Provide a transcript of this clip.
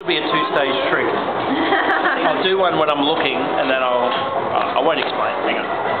It'll be a two-stage trick. I'll do one when I'm looking, and then I'll. Uh, I won't explain. Hang on.